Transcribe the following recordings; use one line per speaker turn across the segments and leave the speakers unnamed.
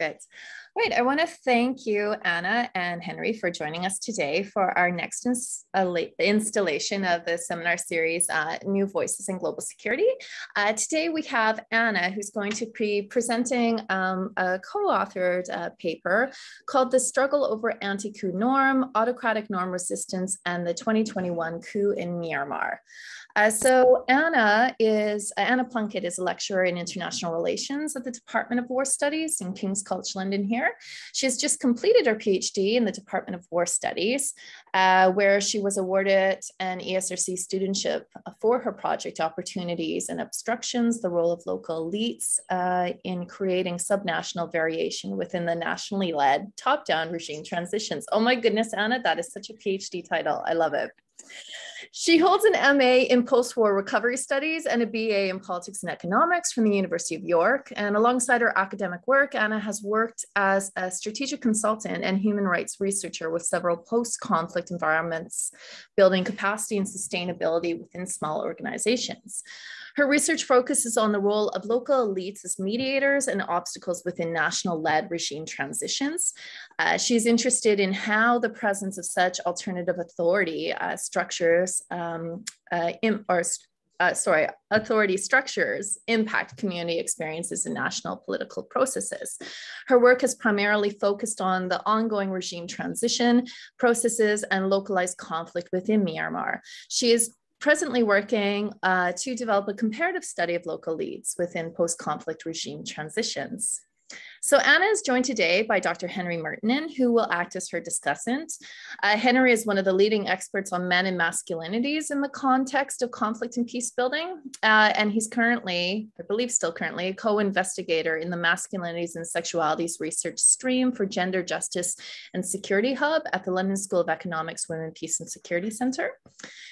Perfect. I want to thank you, Anna and Henry, for joining us today for our next ins uh, installation of the seminar series, uh, New Voices in Global Security. Uh, today we have Anna, who's going to be presenting um, a co-authored uh, paper called The Struggle Over Anti-Coup Norm, Autocratic Norm Resistance, and the 2021 Coup in Myanmar. Uh, so Anna is, Anna Plunkett is a lecturer in international relations at the Department of War Studies in King's College London here. She has just completed her PhD in the Department of War Studies, uh, where she was awarded an ESRC studentship for her project opportunities and obstructions, the role of local elites uh, in creating subnational variation within the nationally led top-down regime transitions. Oh my goodness, Anna, that is such a PhD title. I love it. She holds an MA in post-war recovery studies and a BA in politics and economics from the University of York. And alongside her academic work, Anna has worked as a strategic consultant and human rights researcher with several post-conflict environments, building capacity and sustainability within small organizations. Her research focuses on the role of local elites as mediators and obstacles within national led regime transitions. Uh, she's interested in how the presence of such alternative authority uh, structures um, uh, in, or uh, sorry, authority structures impact community experiences and national political processes. Her work has primarily focused on the ongoing regime transition processes and localized conflict within Myanmar. She is presently working uh, to develop a comparative study of local elites within post-conflict regime transitions. So Anna is joined today by Dr. Henry Myrttinen, who will act as her discussant. Uh, Henry is one of the leading experts on men and masculinities in the context of conflict and peace building. Uh, and he's currently, I believe still currently, a co-investigator in the Masculinities and Sexualities Research Stream for Gender Justice and Security Hub at the London School of Economics Women, Peace and Security Center.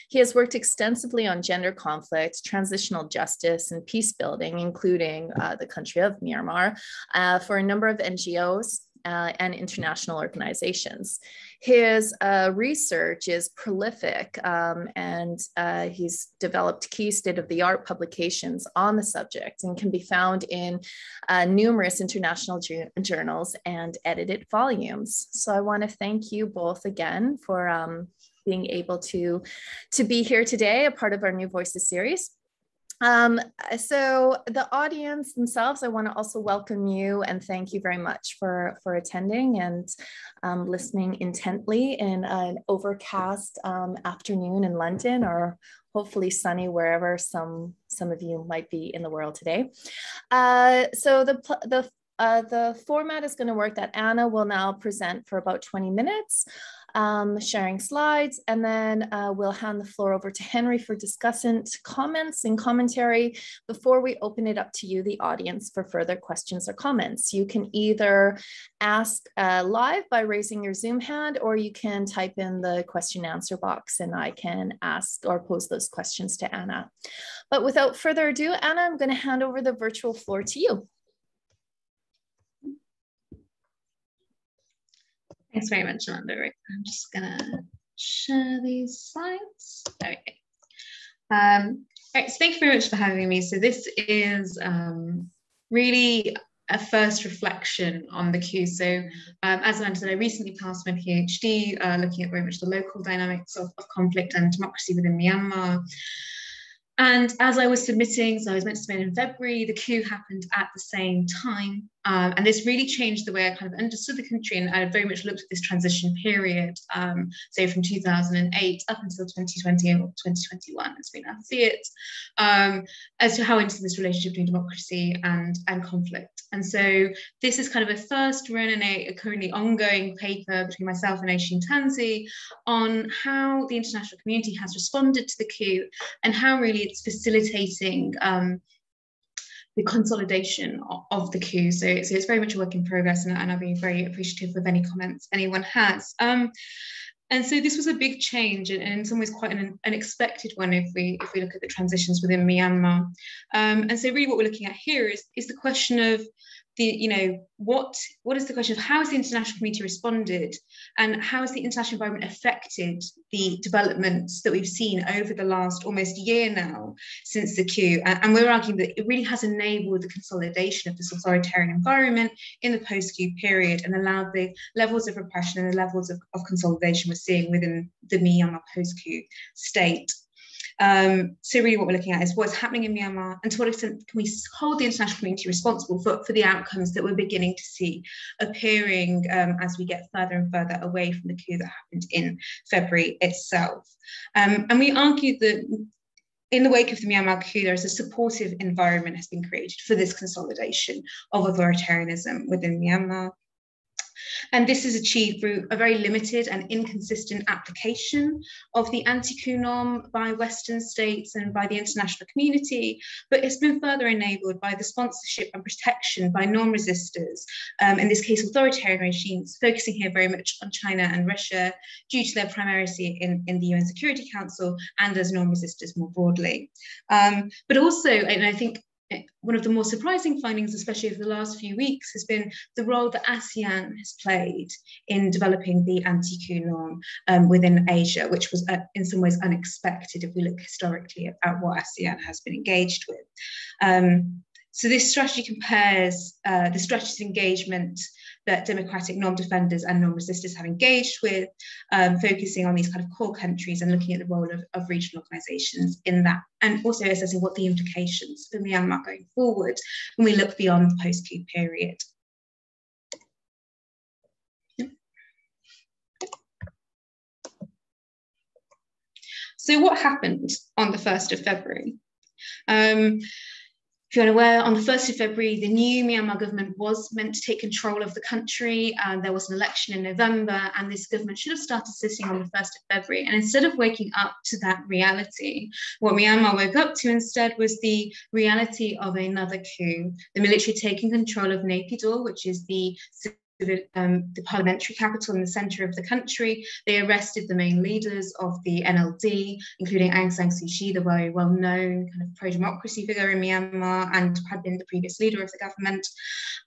He has worked extensively on gender conflict, transitional justice, and peace building, including uh, the country of Myanmar, uh, a number of NGOs uh, and international organizations. His uh, research is prolific um, and uh, he's developed key state of the art publications on the subject and can be found in uh, numerous international ju journals and edited volumes. So I want to thank you both again for um, being able to, to be here today, a part of our New Voices series. Um, so the audience themselves, I want to also welcome you and thank you very much for, for attending and um, listening intently in an overcast um, afternoon in London or hopefully sunny wherever some, some of you might be in the world today. Uh, so the, the uh, the format is going to work that Anna will now present for about 20 minutes um, sharing slides, and then uh, we'll hand the floor over to Henry for discussant comments and commentary before we open it up to you, the audience, for further questions or comments. You can either ask uh, live by raising your Zoom hand, or you can type in the question answer box and I can ask or pose those questions to Anna. But without further ado, Anna, I'm going to hand over the virtual floor to you.
Thanks very much, Amanda. Right, I'm just gonna share these slides. Go. Um, right, so thank you very much for having me. So this is um, really a first reflection on the coup. So um, as Amanda said, I recently passed my PhD uh, looking at very much the local dynamics of, of conflict and democracy within Myanmar. And as I was submitting, so I was meant to submit in February, the coup happened at the same time. Um, and this really changed the way I kind of understood the country. And I very much looked at this transition period, um, so from 2008 up until 2020 or 2021, as we now see it, um, as to how into this relationship between democracy and, and conflict. And so this is kind of a first run in a, a currently ongoing paper between myself and Oisin Tansey on how the international community has responded to the coup and how really it's facilitating um, the consolidation of, the coup. So, so, it's very much a work in progress, and, and I'll be very appreciative of any comments anyone has. Um, and so this was a big change, and, and in some ways quite an unexpected one if we if we look at the transitions within Myanmar. Um, and so really, what we're looking at here is is the question of the you know what what is the question of how has the international community responded and how has the international environment affected the developments that we've seen over the last almost year now since the coup? And, and we're arguing that it really has enabled the consolidation of this authoritarian environment in the post-coup period and allowed the levels of repression and the levels of, of consolidation we're seeing within the Myanmar post-coup state um, so really what we're looking at is what's happening in Myanmar and to what extent can we hold the international community responsible for, for the outcomes that we're beginning to see appearing um, as we get further and further away from the coup that happened in February itself. Um, and we argue that in the wake of the Myanmar coup, there is a supportive environment has been created for this consolidation of authoritarianism within Myanmar. And this is achieved through a very limited and inconsistent application of the anti-coup norm by Western states and by the international community, but it's been further enabled by the sponsorship and protection by norm resistors, um, in this case authoritarian regimes, focusing here very much on China and Russia due to their primacy in, in the UN Security Council and as norm resistors more broadly. Um, but also, and I think one of the more surprising findings, especially over the last few weeks, has been the role that ASEAN has played in developing the anti-coup norm um, within Asia, which was uh, in some ways unexpected if we look historically at, at what ASEAN has been engaged with. Um, so this strategy compares uh, the strategies of engagement that democratic norm defenders and norm resistors have engaged with, um, focusing on these kind of core countries and looking at the role of, of regional organisations in that, and also assessing what the implications for Myanmar going forward when we look beyond the post-coup period. So what happened on the 1st of February? Um, if you're unaware, on the 1st of February, the new Myanmar government was meant to take control of the country. Uh, there was an election in November, and this government should have started sitting on the 1st of February. And instead of waking up to that reality, what Myanmar woke up to instead was the reality of another coup, the military taking control of Naypyidaw, which is the the, um, the, parliamentary capital in the centre of the country. They arrested the main leaders of the NLD, including Aung San Suu Kyi, the very well known kind of pro democracy figure in Myanmar and had been the previous leader of the government.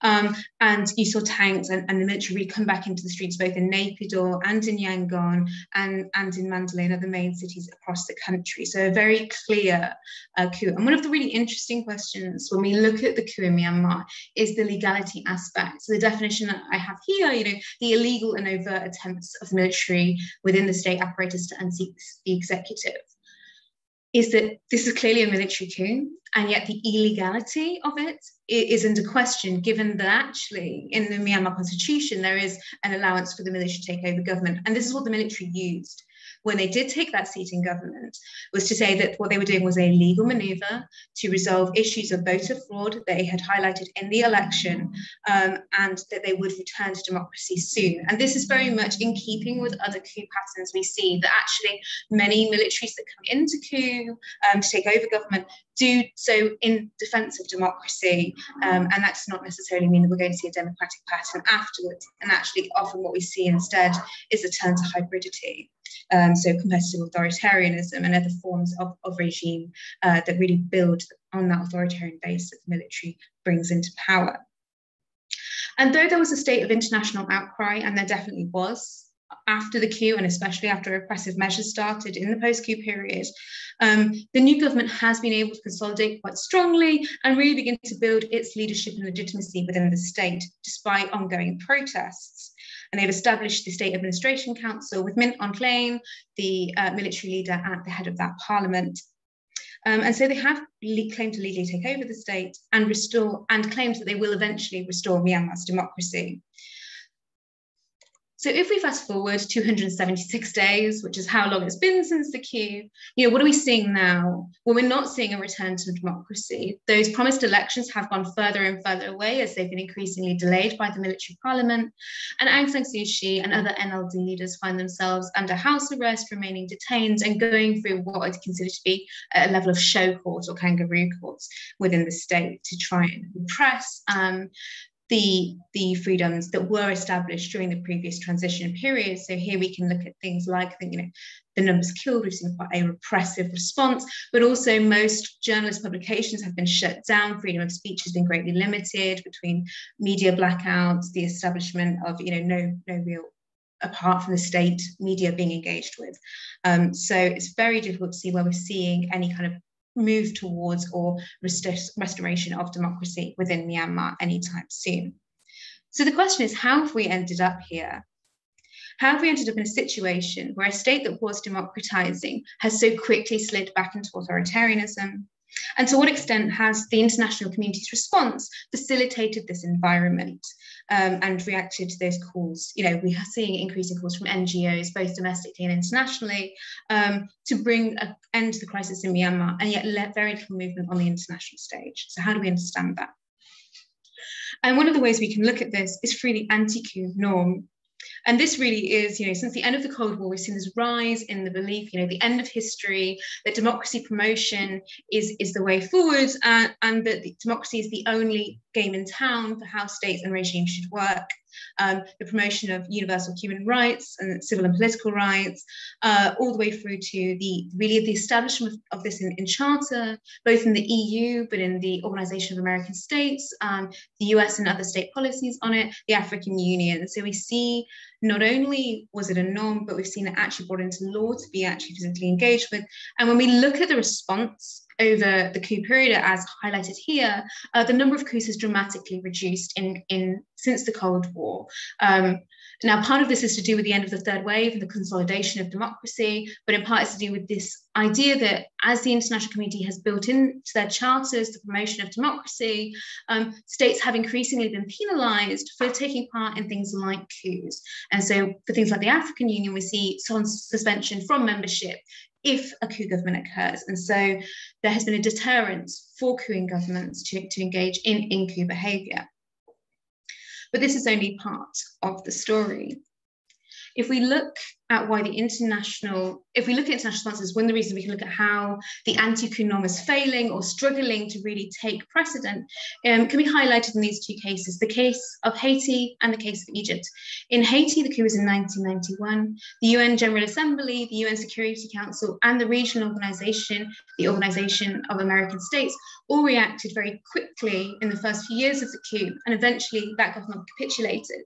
Um, and you saw tanks and, and, the military come back into the streets, both in Naypyidaw and in Yangon and, and in Mandalay and other main cities across the country. So a very clear uh, coup. And one of the really interesting questions when we look at the coup in Myanmar is the legality aspect. So the definition that I have here, you know, the illegal and overt attempts of the military within the state apparatus to unseat the executive is that this is clearly a military coup, and yet the illegality of it is under question, given that actually in the Myanmar constitution there is an allowance for the military to take over government. And this is what the military used when they did take that seat in government was to say that what they were doing was a legal maneuver to resolve issues of voter fraud they had highlighted in the election um, and that they would return to democracy soon. And this is very much in keeping with other coup patterns we see that actually many militaries that come into coup um, to take over government do so in defense of democracy. Um, and that does not necessarily mean that we're going to see a democratic pattern afterwards. And actually, often what we see instead is a turn to hybridity. Um, so competitive authoritarianism and other forms of, of regime uh, that really build on that authoritarian base that the military brings into power. And though there was a state of international outcry, and there definitely was, after the coup and especially after repressive measures started in the post-coup period, um, the new government has been able to consolidate quite strongly and really begin to build its leadership and legitimacy within the state, despite ongoing protests. And they've established the State Administration Council with Min Aung Hlaing, the uh, military leader at the head of that parliament. Um, and so they have claimed to legally take over the state and restore and claimed that they will eventually restore Myanmar's democracy. So if we fast forward 276 days, which is how long it's been since the coup, you know, what are we seeing now? Well, we're not seeing a return to democracy. Those promised elections have gone further and further away as they've been increasingly delayed by the military parliament. And Aung San Suu Kyi and other NLD leaders find themselves under house arrest, remaining detained and going through what I'd consider to be a level of show court or kangaroo courts within the state to try and repress um, the, the freedoms that were established during the previous transition period. So here we can look at things like the, you know, the numbers killed, we've seen quite a repressive response, but also most journalist publications have been shut down. Freedom of speech has been greatly limited between media blackouts, the establishment of you know no no real apart from the state media being engaged with. Um, so it's very difficult to see where we're seeing any kind of move towards or rest- restoration of democracy within Myanmar anytime soon. So the question is, how have we ended up here? How have we ended up in a situation where a state that was democratizing has so quickly slid back into authoritarianism? And to what extent has the international community's response facilitated this environment um, and reacted to those calls? You know, we are seeing increasing calls from NGOs, both domestically and internationally, um, to bring an end to the crisis in Myanmar, and yet very little movement on the international stage. So, how do we understand that? And one of the ways we can look at this is through the anti-coup norm, and this really is, you know, since the end of the Cold War, we've seen this rise in the belief, you know, the end of history, that democracy promotion is, is the way forward, uh, and that democracy is the only game in town for how states and regimes should work. Um, the promotion of universal human rights and civil and political rights, uh, all the way through to the really the establishment of, this in, in, charter, both in the EU but in the Organization of American States, um, the US and other state policies on it, the African Union. So we see not only was it a norm, but we've seen it actually brought into law to be actually physically engaged with. And when we look at the response over the coup period, as highlighted here, uh, the number of coups has dramatically reduced in, in since the Cold War. Um, now, part of this is to do with the end of the third wave and the consolidation of democracy, but in part it's to do with this idea that as the international community has built into their charters the promotion of democracy, um, states have increasingly been penalized for taking part in things like coups. And so for things like the African Union, we see suspension from membership if a coup government occurs. And so there has been a deterrence for couping governments to, to engage in, in coup behavior. But this is only part of the story. If we look at why the international, if we look at international sponsors, one of the reasons we can look at how the anti-coup norm is failing or struggling to really take precedent um, can be highlighted in these two cases, the case of Haiti and the case of Egypt. In Haiti, the coup was in 1991. The UN General Assembly, the UN Security Council, and the regional organization, the Organization of American States, all reacted very quickly in the first few years of the coup, and eventually that government capitulated.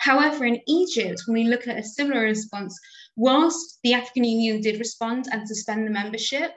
However, in Egypt, when we look at a similar response, whilst the African Union did respond and suspend the membership,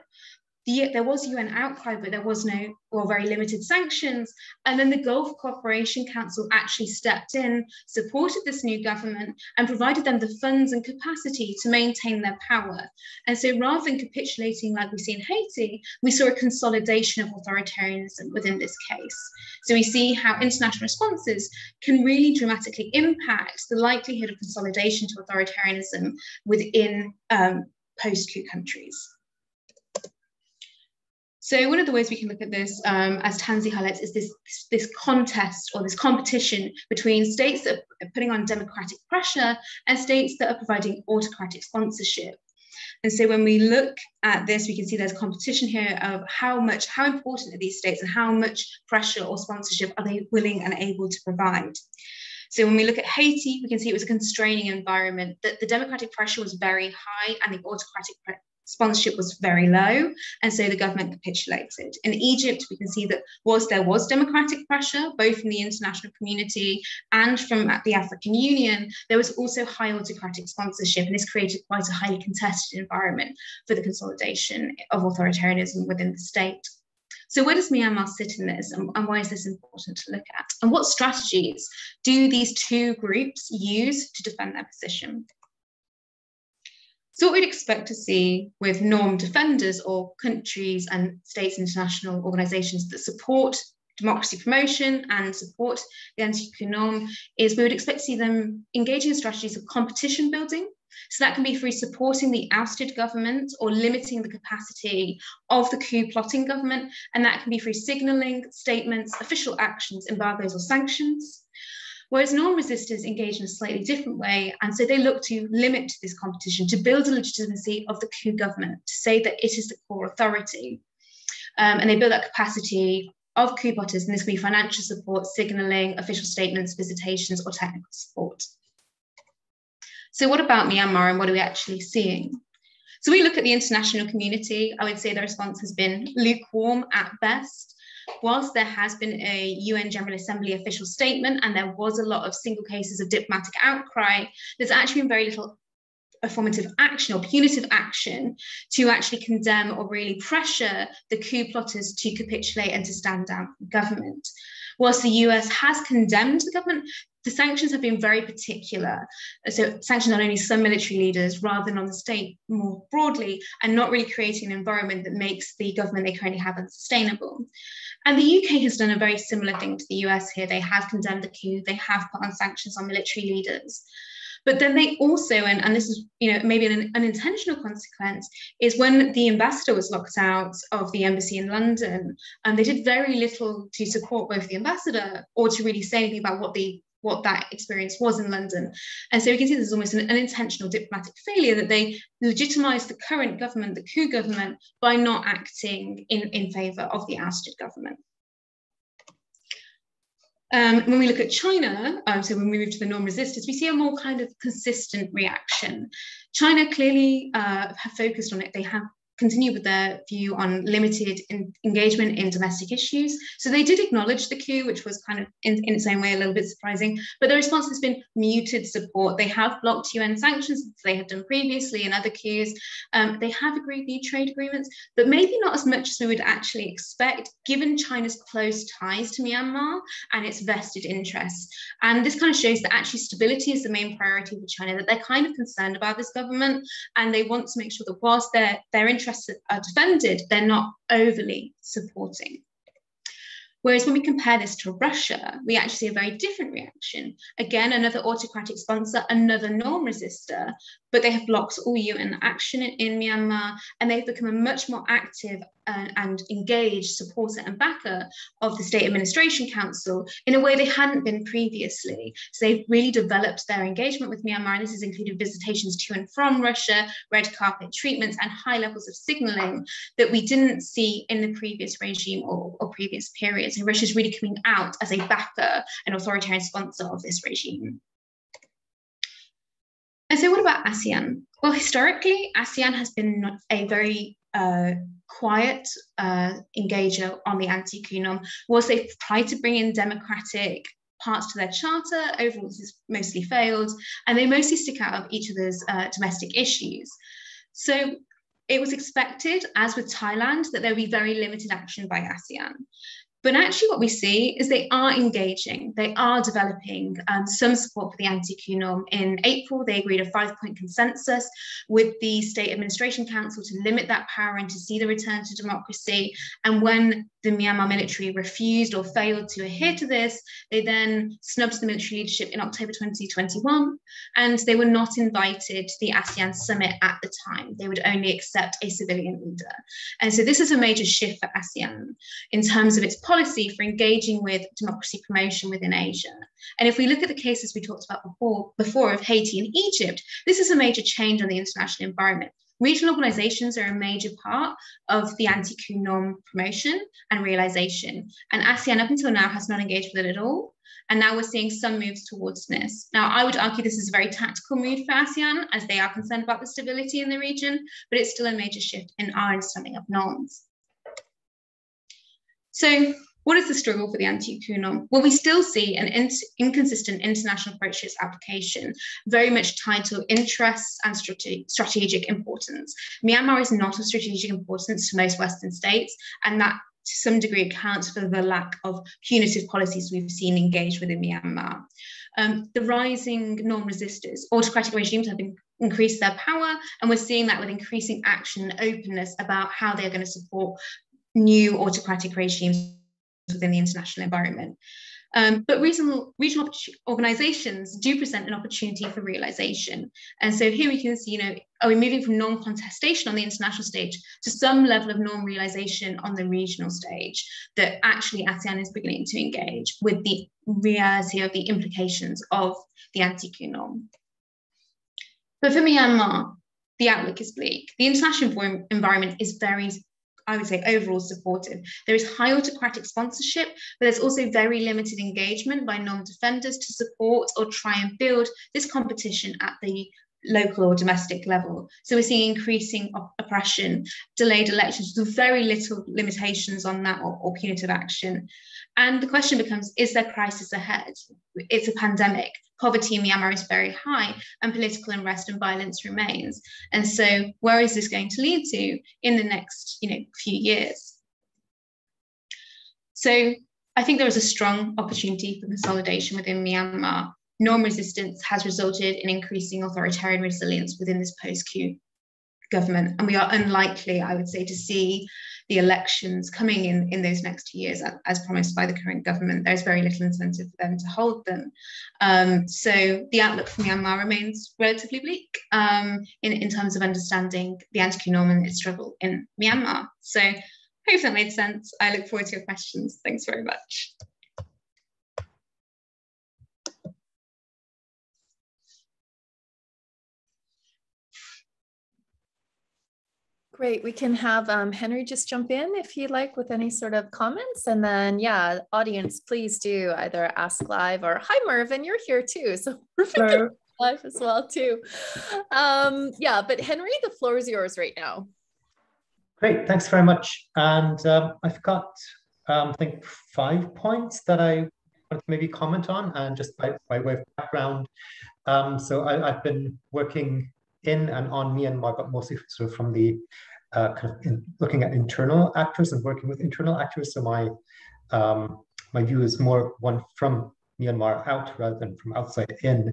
the, there was UN outcry, but there was no or very limited sanctions. And then the Gulf Cooperation Council actually stepped in, supported this new government, and provided them the funds and capacity to maintain their power. And so rather than capitulating like we see in Haiti, we saw a consolidation of authoritarianism within this case. So we see how international responses can really dramatically impact the likelihood of consolidation to authoritarianism within um, post coup countries. So one of the ways we can look at this, um, as Tansey highlights, is this, this contest or this competition between states that are putting on democratic pressure and states that are providing autocratic sponsorship. And so when we look at this, we can see there's competition here of how much, how important are these states and how much pressure or sponsorship are they willing and able to provide. So when we look at Haiti, we can see it was a constraining environment, that the democratic pressure was very high and the autocratic sponsorship was very low, and so the government capitulated. In Egypt, we can see that whilst there was democratic pressure, both from the international community and from uh, the African Union, there was also high autocratic sponsorship, and this created quite a highly contested environment for the consolidation of authoritarianism within the state. So where does Myanmar sit in this and, and, why is this important to look at? And what strategies do these two groups use to defend their position? So what we'd expect to see with norm defenders or countries and states international organizations that support democracy promotion and support the anti-coup norm is we would expect to see them engaging in strategies of competition building. So that can be through supporting the ousted government or limiting the capacity of the coup plotting government. And that can be through signaling, statements, official actions, embargoes or sanctions. Whereas norm resistors engage in a slightly different way, and so they look to limit this competition, to build a legitimacy of the coup government, to say that it is the core authority. Um, and they build that capacity of coup plotters, and this can be financial support, signalling, official statements, visitations, or technical support. So what about Myanmar and what are we actually seeing? So we look at the international community, I would say the response has been lukewarm at best. Whilst there has been a UN General Assembly official statement and there was a lot of single cases of diplomatic outcry, there's actually been very little affirmative action or punitive action to actually condemn or really pressure the coup plotters to capitulate and to stand down from government. Whilst the US has condemned the government, the sanctions have been very particular. So sanctions on only some military leaders rather than on the state more broadly, and not really creating an environment that makes the government they currently have unsustainable. And the UK has done a very similar thing to the US here. They have condemned the coup, they have put on sanctions on military leaders. But then they also, and, and this is you know maybe an unintentional consequence, is when the ambassador was locked out of the embassy in London, and um, they did very little to support both the ambassador or to really say anything about what the what that experience was in London. And so we can see there's almost an unintentional diplomatic failure that they legitimised the current government, the coup government, by not acting in, in favour of the ousted government. Um, when we look at China, um, so when we move to the norm resistors, we see a more kind of consistent reaction. China clearly uh, have focused on it. They have continue with their view on limited in engagement in domestic issues. So they did acknowledge the coup, which was kind of in, in, its own way a little bit surprising, but the response has been muted support. They have blocked UN sanctions, as they have done previously in other coups. Um, they have agreed new trade agreements, but maybe not as much as we would actually expect, given China's close ties to Myanmar and its vested interests. And this kind of shows that actually stability is the main priority for China, that they're kind of concerned about this government and they want to make sure that whilst their, their interests interests are defended, they're not overly supporting. Whereas when we compare this to Russia, we actually see a very different reaction. Again, another autocratic sponsor, another norm resistor, but they have blocked all UN action in, in Myanmar, and they've become a much more active and, and engaged supporter and backer of the State Administration Council in a way they hadn't been previously. So they've really developed their engagement with Myanmar, and this has included visitations to and from Russia, red carpet treatments, and high levels of signaling that we didn't see in the previous regime or, or previous periods. And Russia's really coming out as a backer and authoritarian sponsor of this regime. And so, what about ASEAN? Well, historically, ASEAN has been a very uh, quiet uh, engager on the norm. Was they've tried to bring in democratic parts to their charter. Overall, this has mostly failed, and they mostly stick out of each other's uh, domestic issues. So it was expected, as with Thailand, that there would be very limited action by ASEAN. But actually, what we see is they are engaging, they are developing um, some support for the anti coup norm. In April, they agreed a five point consensus with the State Administration Council to limit that power and to see the return to democracy. And when the Myanmar military refused or failed to adhere to this, they then snubbed the military leadership in October 2021, and they were not invited to the ASEAN summit at the time. They would only accept a civilian leader. And so this is a major shift for ASEAN in terms of its policy for engaging with democracy promotion within Asia. And if we look at the cases we talked about before, before of Haiti and Egypt, this is a major change on the international environment. Regional organizations are a major part of the anti-coup norm promotion and realization. And ASEAN up until now has not engaged with it at all. And now we're seeing some moves towards this. Now, I would argue this is a very tactical move for ASEAN as they are concerned about the stability in the region, but it's still a major shift in our understanding of norms. So what is the struggle for the anti-coup norm? Well, we still see an in inconsistent international approach to its application, very much tied to interests and strate strategic importance. Myanmar is not of strategic importance to most Western states, and that to some degree accounts for the lack of punitive policies we've seen engaged within Myanmar. Um, the rising norm resistors, autocratic regimes have been increased their power, and we're seeing that with increasing action and openness about how they're going to support new autocratic regimes within the international environment. Um, but regional, regional organizations do present an opportunity for realization. And so here we can see, you know, are we moving from non-contestation on the international stage to some level of non-realization on the regional stage that actually ASEAN is beginning to engage with the reality of the implications of the anti-coup norm. But for Myanmar, the outlook is bleak. The international environment is very I would say overall supportive. There is high autocratic sponsorship, but there's also very limited engagement by norm defenders to support or try and build this competition at the local or domestic level. So we're seeing increasing op- oppression, delayed elections with very little limitations on that or, or, punitive action. And the question becomes is there crisis ahead? It's a pandemic. Poverty in Myanmar is very high, and political unrest and violence remains. And so, where is this going to lead to in the next you know, few years? So, I think there is a strong opportunity for consolidation within Myanmar norm resistance has resulted in increasing authoritarian resilience within this post-coup government. And we are unlikely, I would say, to see the elections coming in in those next two years as promised by the current government. There's very little incentive for them to hold them. Um, so the outlook for Myanmar remains relatively bleak um, in, in terms of understanding the anti-coup norm and its struggle in Myanmar. So hope that made sense. I look forward to your questions. Thanks very much.
Great. We can have um, Henry just jump in if you'd like with any sort of comments. And then, yeah, audience, please do either ask live or hi, Mervyn, you're here too. So Mervyn live as well too. Um, yeah, but Henry, the floor is yours right now.
Great. Thanks very much. And um, I've got, um, I think, five points that I want to maybe comment on and just by, by way of background. Um, so I, I've been working in and on Myanmar, but mostly sort of from the uh, kind of in, looking at internal actors and working with internal actors. So my um, my view is more one from Myanmar out rather than from outside in.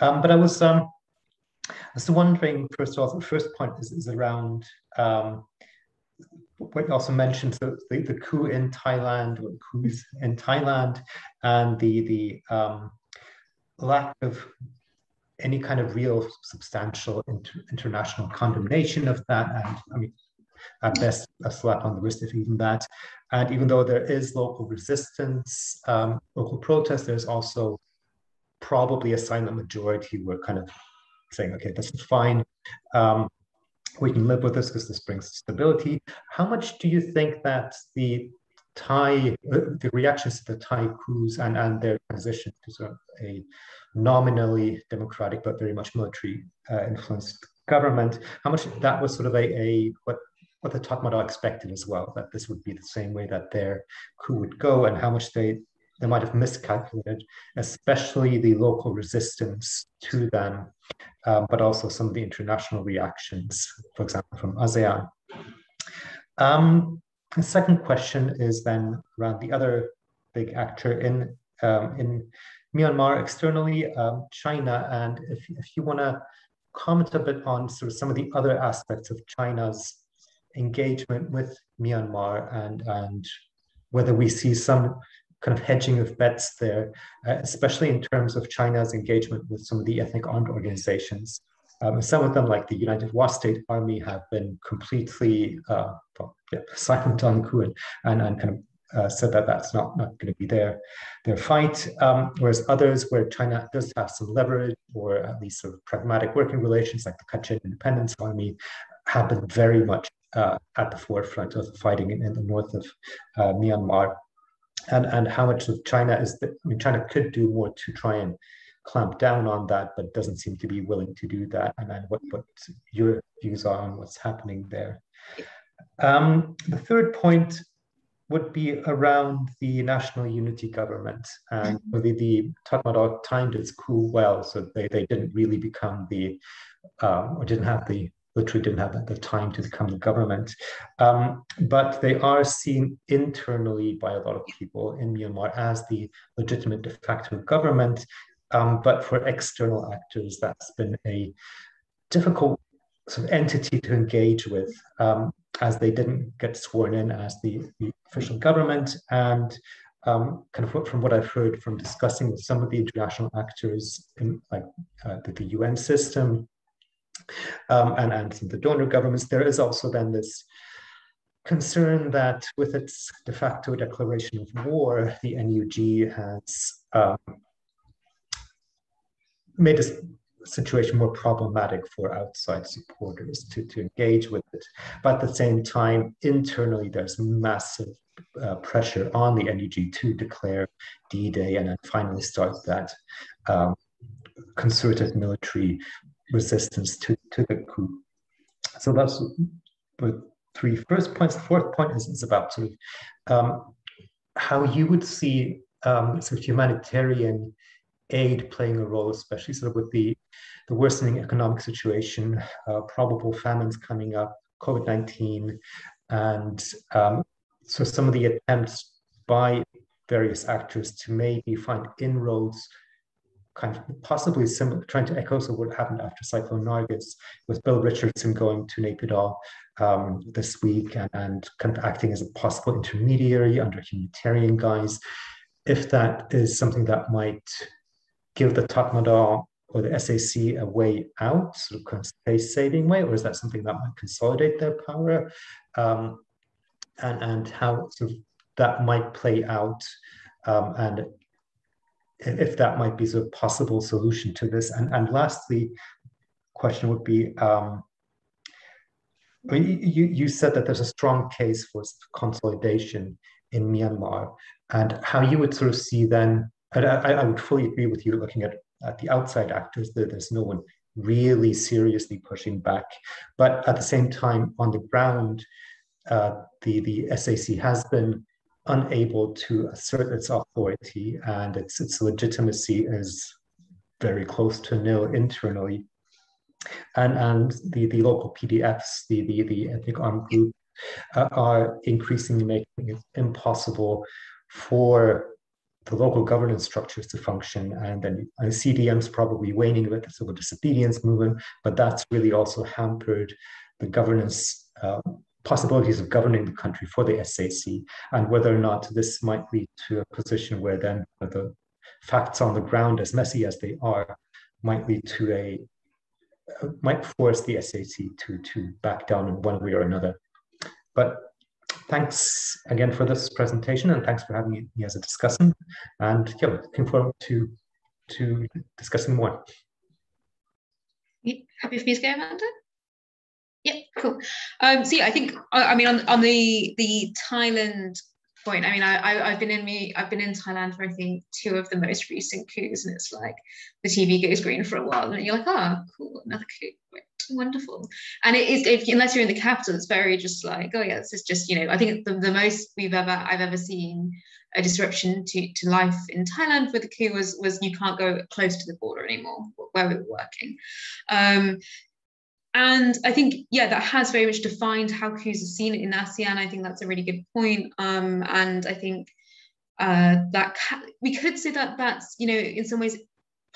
Um, but I was um, I was wondering first of all, the first point is, is around um, what you also mentioned so the, the coup in Thailand or coups in Thailand and the the um, lack of any kind of real substantial inter international condemnation of that. And I mean, at best, a slap on the wrist, if even that. And even though there is local resistance, um, local protest, there's also probably a silent majority who are kind of saying, okay, this is fine. Um, we can live with this because this brings stability. How much do you think that the Thai, uh, the reactions to the Thai coups and, and their transition to sort of a nominally democratic but very much military uh, influenced government, how much that was sort of a, a what what the Tatmadaw expected as well, that this would be the same way that their coup would go, and how much they they might have miscalculated, especially the local resistance to them, um, but also some of the international reactions, for example, from ASEAN. Um, the second question is then around the other big actor in um, in Myanmar externally, um, China, and if, if you want to comment a bit on sort of some of the other aspects of China's engagement with Myanmar and and whether we see some kind of hedging of bets there, uh, especially in terms of China's engagement with some of the ethnic armed organizations um, some of them, like the United Wa State Army, have been completely uh, yeah, silent on coup and, and, and kind of uh, said that that's not, not going to be their, their fight. Um, whereas others, where China does have some leverage or at least sort of pragmatic working relations, like the Kachin Independence Army, have been very much uh, at the forefront of the fighting in, in the north of uh, Myanmar. And, and how much of China is that, I mean, China could do more to try and clamp down on that, but doesn't seem to be willing to do that. And then what, what your views are on what's happening there. Um, the third point would be around the national unity government. And mm-hmm. the, the Tatmadaw timed its coup well, so they, they didn't really become the, um, or didn't have the, literally didn't have the time to become the government. Um, but they are seen internally by a lot of people in Myanmar as the legitimate de facto government. Um, but for external actors, that's been a difficult sort of entity to engage with um, as they didn't get sworn in as the, the official government. And um, kind of from what I've heard from discussing with some of the international actors in like uh, the, the, UN system um, and, and the donor governments, there is also then this concern that with its de facto declaration of war, the NUG has um, made a situation more problematic for outside supporters to, to engage with it. But at the same time, internally, there's massive uh, pressure on the NUG to declare D-Day and then finally start that um, concerted military resistance to, to the coup. So that's the three first points. The fourth point is, is about sort of um, how you would see um, sort of humanitarian aid playing a role, especially sort of with the, the worsening economic situation, uh, probable famines coming up, COVID 19, and um, so some of the attempts by various actors to maybe find inroads, kind of possibly similar, trying to echo so what happened after Cyclone Nargis, with Bill Richardson going to Naypyidaw um, this week and, and kind of acting as a possible intermediary under humanitarian guise. If that is something that might give the Tatmadaw or the SAC a way out, sort of, kind of space saving way, or is that something that might consolidate their power? Um, and, and how sort of that might play out um, and if that might be a possible solution to this. And, and lastly, question would be, um, you, you said that there's a strong case for consolidation in Myanmar and how you would sort of see then, I, I would fully agree with you looking at, at the outside actors, there, there's no one really seriously pushing back. But at the same time, on the ground, uh, the, the SAC has been unable to assert its authority and its, its legitimacy is very close to nil internally. And, and the, the local PDFs, the, the, the ethnic armed group, uh, are increasingly making it impossible for the local governance structures to function. And then and CDM's probably waning a bit, the civil disobedience movement, but that's really also hampered the governance uh, possibilities of governing the country for the SAC and whether or not this might lead to a position where then the facts on the ground, as messy as they are, might lead to a uh, might force the SAC to to back down in one way or another. But thanks again for this presentation and thanks for having me as a discussant. And yeah, looking forward to to discussing more.
Happy for me to go, Amanda? Yeah, cool. Um, so yeah, I think I mean on on the the Thailand point. I mean, I, I have been in me I've been in Thailand for I think two of the most recent coups, and it's like the TV goes green for a while, and you're like, oh, cool, another coup. Wonderful, and it is if, unless you're in the capital, it's very just like oh yeah, this is just you know I think the, the most we've ever I've ever seen a disruption to, to life in Thailand with the coup was was you can't go close to the border anymore where we were working. Um, and I think, yeah, that has very much defined how coups are seen in ASEAN. I think that's a really good point. Um, and I think uh, that ca- we could say that that's, you know, in some ways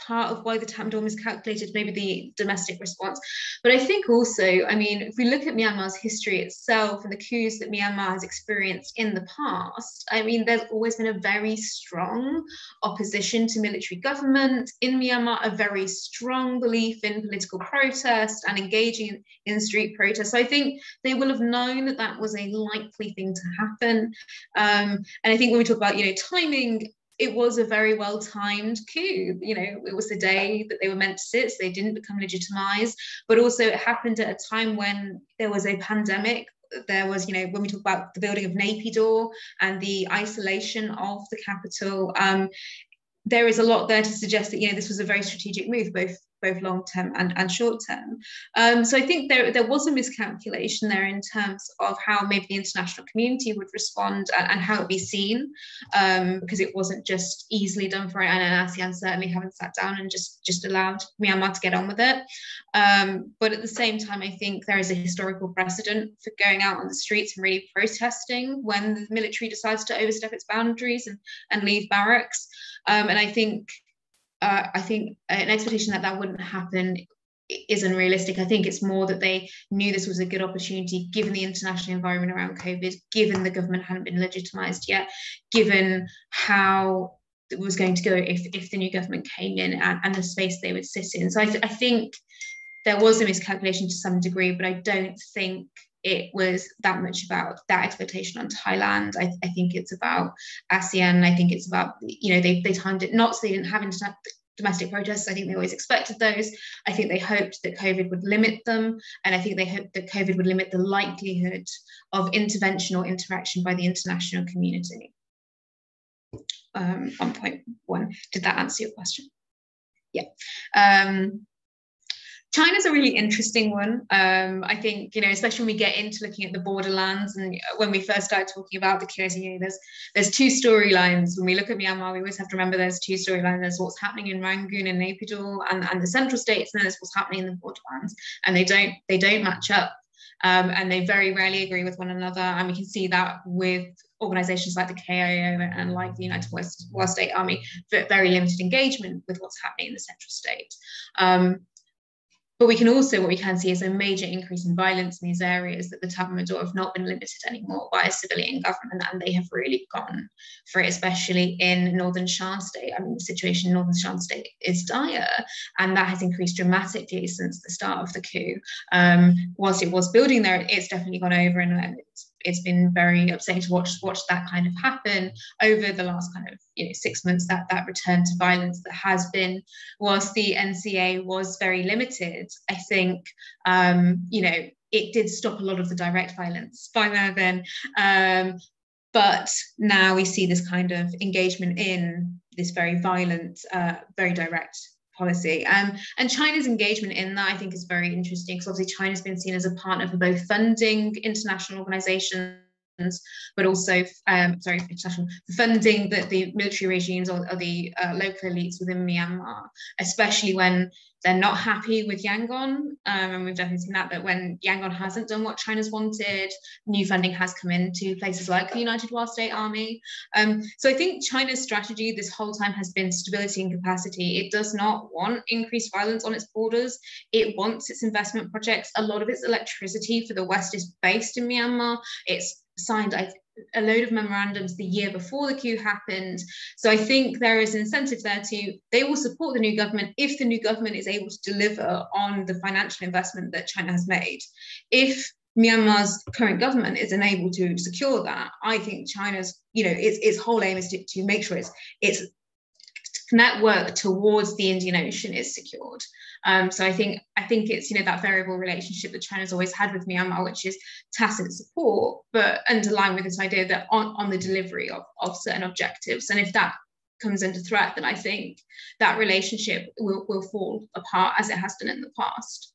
part of why the Tatmadaw is calculated, maybe the domestic response. But I think also, I mean, if we look at Myanmar's history itself and the coups that Myanmar has experienced in the past, I mean, there's always been a very strong opposition to military government in Myanmar, a very strong belief in political protest and engaging in, street protests. So I think they will have known that that was a likely thing to happen. Um, and I think when we talk about, you know, timing, it was a very well timed coup. You know, it was the day that they were meant to sit, so they didn't become legitimized. But also, it happened at a time when there was a pandemic. There was, you know, when we talk about the building of Naypyidaw and the isolation of the capital, um, there is a lot there to suggest that you know this was a very strategic move, both both long term and, and short term. Um, so I think there, there was a miscalculation there in terms of how maybe the international community would respond and, and how it would be seen, um, because it wasn't just easily done for it. And ASEAN certainly haven't sat down and just, just allowed Myanmar to get on with it. Um, but at the same time, I think there is a historical precedent for going out on the streets and really protesting when the military decides to overstep its boundaries and, and leave barracks. Um, and I think uh, I think an expectation that that wouldn't happen is unrealistic. I think it's more that they knew this was a good opportunity given the international environment around COVID, given the government hadn't been legitimised yet, given how it was going to go if, if the new government came in and, and the space they would sit in. So I, th- I think there was a miscalculation to some degree, but I don't think it was that much about that expectation on Thailand. I, I think it's about ASEAN. I think it's about, you know, they, they timed it not so they didn't have internet. domestic protests. I think they always expected those. I think they hoped that COVID would limit them. And I think they hoped that COVID would limit the likelihood of intervention or interaction by the international community. Um, 1.1, did that answer your question? Yeah. Um, China's a really interesting one. Um, I think, you know, especially when we get into looking at the borderlands and when we first start talking about the QSU, there's there's two storylines. When we look at Myanmar, we always have to remember there's two storylines. There's what's happening in Rangoon and Naypyidaw and, and the central states, and there's what's happening in the borderlands. And they don't they don't match up. Um, and they very rarely agree with one another. And we can see that with organizations like the KIO and like the United Wa State Army, very limited engagement with what's happening in the central state. Um, but we can also, what we can see is a major increase in violence in these areas that the Tatmadaw have not been limited anymore by a civilian government, and they have really gone for it, especially in northern Shan State. I mean, the situation in northern Shan State is dire, and that has increased dramatically since the start of the coup. Um, whilst it was building there, it's definitely gone over, and it's it's been very upsetting to watch watch that kind of happen over the last kind of you know six months that that return to violence that has been. Whilst the NCA was very limited I think um, you know it did stop a lot of the direct violence by then um, but now we see this kind of engagement in this very violent uh, very direct policy. Um, and China's engagement in that, I think, is very interesting because obviously China's been seen as a partner for both funding international organizations but also um, sorry, funding that the military regimes or, or the uh, local elites within Myanmar, especially when they're not happy with Yangon. Um, and we've definitely seen that, that when Yangon hasn't done what China's wanted, new funding has come into places like the United Wa State Army. Um, so I think China's strategy this whole time has been stability and capacity. It does not want increased violence on its borders. It wants its investment projects. A lot of its electricity for the West is based in Myanmar. It's signed I, a load of memorandums the year before the coup happened. So I think there is incentive there to, they will support the new government if the new government is able to deliver on the financial investment that China has made. If Myanmar's current government is unable to secure that, I think China's, you know, its, its whole aim is to, to make sure it's, it's network towards the Indian Ocean is secured. Um, so I think I think it's you know that variable relationship that China's always had with Myanmar, which is tacit support, but underlying with this idea that on, on the delivery of, of certain objectives. And if that comes under threat, then I think that relationship will, will fall apart as it has done in the past.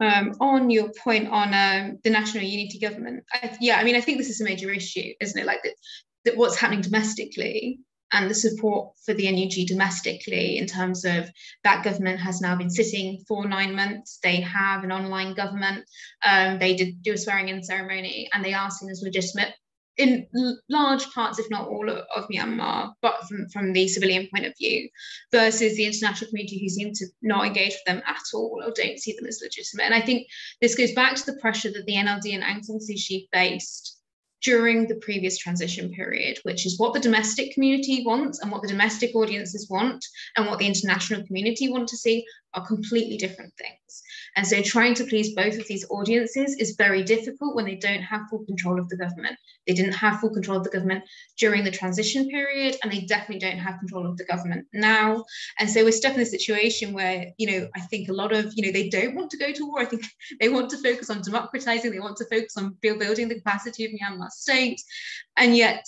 Um, on your point on um, the national unity government, I, yeah, I mean, I think this is a major issue, isn't it? Like that, that what's happening domestically and the support for the NUG domestically in terms of that government has now been sitting for nine months. They have an online government. Um, they did do a swearing in ceremony and they are seen as legitimate in large parts, if not all of, of, Myanmar, but from, from the civilian point of view, versus the international community who seem to not engage with them at all or don't see them as legitimate. And I think this goes back to the pressure that the NLD and Aung San Suu Kyi faced during the previous transition period, which is what the domestic community wants and what the domestic audiences want and what the international community want to see are completely different things. And so trying to please both of these audiences is very difficult when they don't have full control of the government. They didn't have full control of the government during the transition period, and they definitely don't have control of the government now. And so we're stuck in a situation where, you know, I think a lot of, you know, they don't want to go to war. I think they want to focus on democratizing, they want to focus on building the capacity of Myanmar state. And yet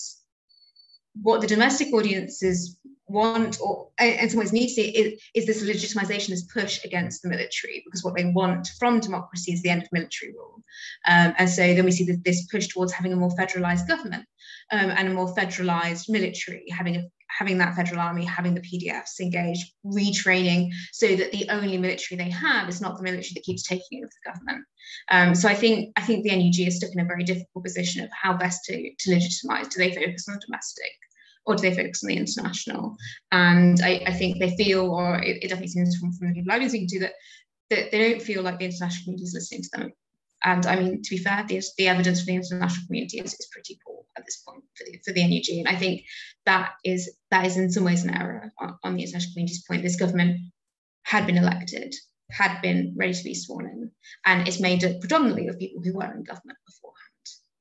what the domestic audiences want or in some ways need to see is, is this legitimization, this push against the military, because what they want from democracy is the end of military rule. Um, and so then we see this, this push towards having a more federalized government um, and a more federalized military, having a having that federal army, having the PDFs engaged, retraining, so that the only military they have is not the military that keeps taking over the government. Um, so I think I think the NUG is stuck in a very difficult position of how best to, to legitimize. Do they focus on the domestic? Or do they focus on the international? And I, I think they feel, or it, it, definitely seems from, from the people I've been speaking to, that, that they don't feel like the international community is listening to them. And I mean, to be fair, the, the evidence for the international community is, is pretty poor at this point for the, for the NUG. And I think that is that is in some ways an error on, on the international community's point. This government had been elected, had been ready to be sworn in, and it's made up predominantly of people who were in government beforehand.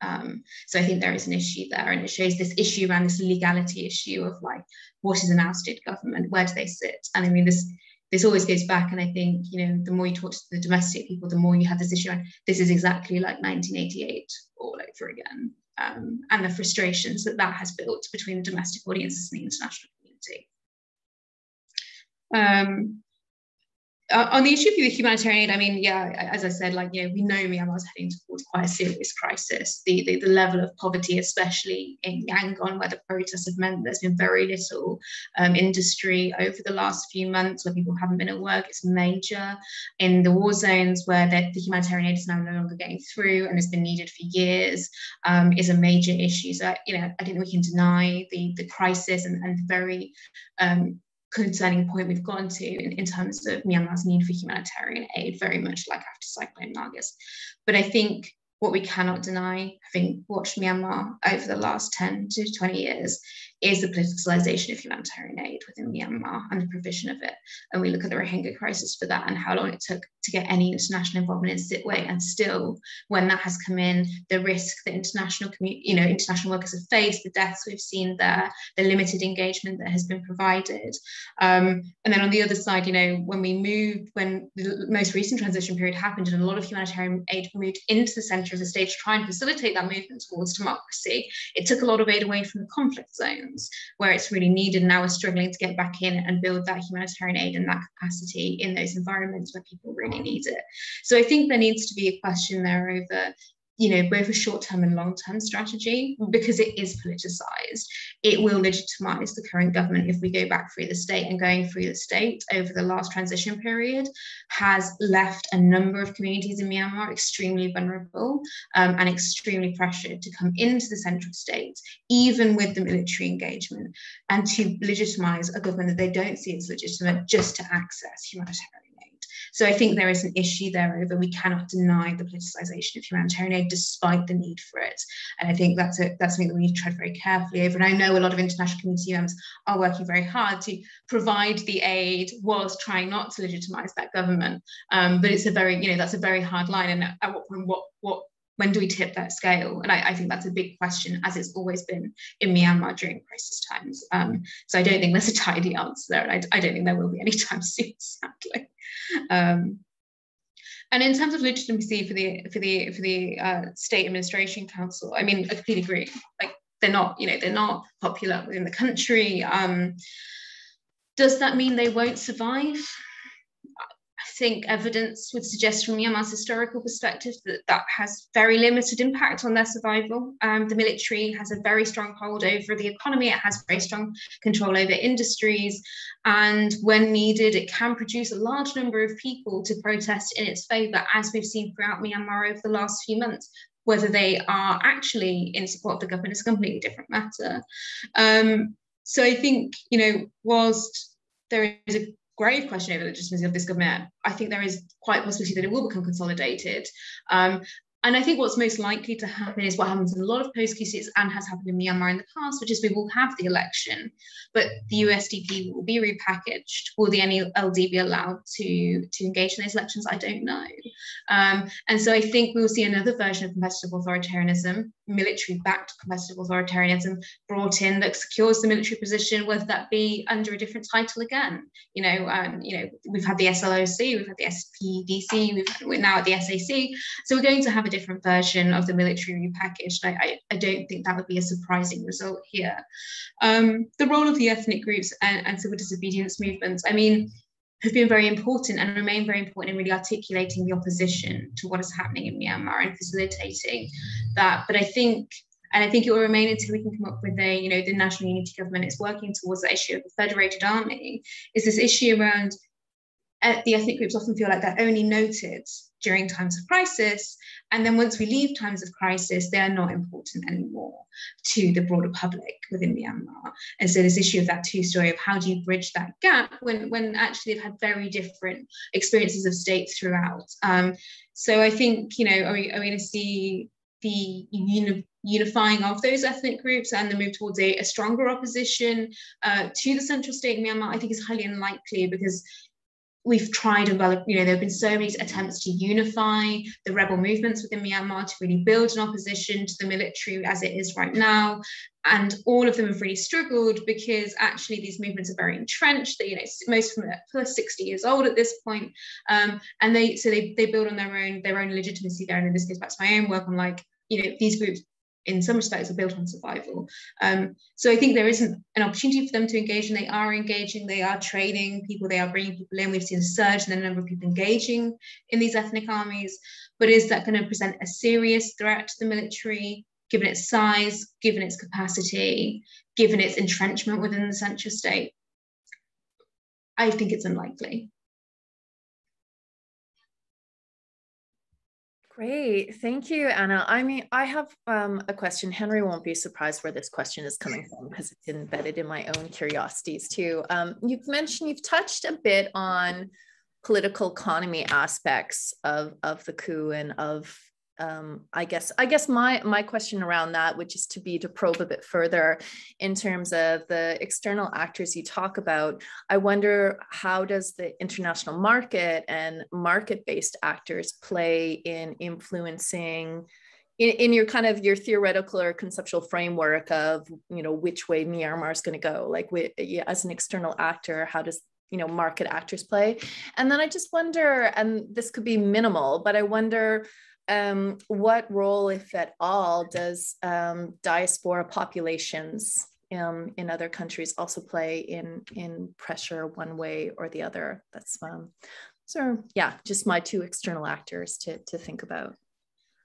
Um, so I think there is an issue there, and it shows this issue around this legality issue of like, what is an ousted government? Where do they sit? And I mean, this this always goes back, and I think you know, the more you talk to the domestic people, the more you have this issue. And this is exactly like 1988 all over again, um, and the frustrations that that has built between the domestic audiences and the international community. Um, uh, on the issue of the humanitarian aid, I mean, yeah, as I said, like, you know, we know Myanmar is heading towards quite a serious crisis. The, the, the level of poverty, especially in Yangon, where the protests have meant there's been very little um, industry over the last few months, where people haven't been at work, it's major. In the war zones, where the, the humanitarian aid is now no longer getting through and has been needed for years, um, is a major issue. So, you know, I think we can deny the, the crisis and, and the very um, concerning point we've gotten to in, in terms of Myanmar's need for humanitarian aid, very much like after Cyclone Nargis. But I think what we cannot deny, having watched Myanmar over the last 10 to 20 years, is the politicalization of humanitarian aid within Myanmar and the provision of it. And we look at the Rohingya crisis for that and how long it took to get any international involvement in Sittwe. And still, when that has come in, the risk that international community, you know, international workers have faced, the deaths we've seen there, the limited engagement that has been provided. Um, and then on the other side, you know, when we moved, when the most recent transition period happened and a lot of humanitarian aid moved into the center of the state to try and facilitate that movement towards democracy, it took a lot of aid away from the conflict zones where it's really needed. Now we're struggling to get back in and build that humanitarian aid and that capacity in those environments where people really need it. So I think there needs to be a question there over you know, both a short-term and long-term strategy, because it is politicized. It will legitimize the current government if we go back through the state and going through the state over the last transition period has left a number of communities in Myanmar extremely vulnerable um, and extremely pressured to come into the central state, even with the military engagement, and to legitimize a government that they don't see as legitimate just to access humanitarian so I think there is an issue there over we cannot deny the politicization of humanitarian aid despite the need for it. And I think that's a, that's something that we need to tread very carefully over. And I know a lot of international community members are working very hard to provide the aid whilst trying not to legitimize that government. Um, but it's a very, you know, that's a very hard line. And at what point, what what when do we tip that scale? And I, I, think that's a big question, as it's always been in Myanmar during crisis times. Um, so I don't think there's a tidy answer there, and I, I don't think there will be anytime soon, sadly. Um, and in terms of legitimacy for the for the for the uh, state administration council, I mean, I completely agree. Like they're not, you know, they're not popular within the country. Um, does that mean they won't survive? Think evidence would suggest from Myanmar's historical perspective that that has very limited impact on their survival. Um, the military has a very strong hold over the economy, it has very strong control over industries, and when needed, it can produce a large number of people to protest in its favour, as we've seen throughout Myanmar over the last few months. Whether they are actually in support of the government is a completely different matter. Um, so I think, you know, whilst there is a grave question over the legitimacy of this government, I think there is quite a possibility that it will become consolidated. Um, and I think what's most likely to happen is what happens in a lot of post coup and has happened in Myanmar in the past, which is we will have the election, but the USDP will be repackaged. Will the NLD be allowed to, to engage in those elections? I don't know. Um, and so I think we will see another version of competitive authoritarianism, military backed competitive authoritarianism brought in that secures the military position, whether that be under a different title again. You know, um, you know, we've had the SLORC, we've had the SPDC, we've, we're now at the SAC. So we're going to have a different version of the military repackaged. I, I, I don't think that would be a surprising result here. Um, the role of the ethnic groups and, and civil disobedience movements, I mean, have been very important and remain very important in really articulating the opposition to what is happening in Myanmar and facilitating that. But I think and I think it will remain until we can come up with a, you know, the national unity government is working towards the issue of the federated army, is this issue around the ethnic groups often feel like they're only noted during times of crisis. And then once we leave times of crisis, they are not important anymore to the broader public within Myanmar. And so this issue of that two story of how do you bridge that gap when, when actually they've had very different experiences of state throughout. Um, so I think, you know, are we, are we going to see the uni- unifying of those ethnic groups and the move towards a, a stronger opposition uh, to the central state in Myanmar, I think is highly unlikely because we've tried and well, you know, there have been so many attempts to unify the rebel movements within Myanmar to really build an opposition to the military as it is right now. And all of them have really struggled because actually these movements are very entrenched. They, you know, most of them are plus 60 years old at this point. Um, and they so they, they build on their own their own legitimacy there. And in this goes back to my own work on like, you know, these groups in some respects are built on survival. Um, so I think there isn't an opportunity for them to engage, and they are engaging. They are training people. They are bringing people in. We've seen a surge in the number of people engaging in these ethnic armies. But is that going to present a serious threat to the military, given its size, given its capacity, given its entrenchment within the central state? I think it's unlikely.
Great. Thank you, Anna. I mean, I have um, a question. Henry won't be surprised where this question is coming from because it's embedded in my own curiosities too. Um, you've mentioned, you've touched a bit on political economy aspects of, of the coup and of um, I guess I guess my my question around that would just to be to probe a bit further in terms of the external actors you talk about. I wonder how does the international market and market-based actors play in influencing in, in your kind of your theoretical or conceptual framework of you know which way Myanmar is going to go. Like we, as an external actor, how does you know market actors play? And then I just wonder, and this could be minimal, but I wonder um, what role, if at all, does um, diaspora populations um, in other countries also play in in pressure one way or the other? That's um, so yeah, just my two external actors to to think about.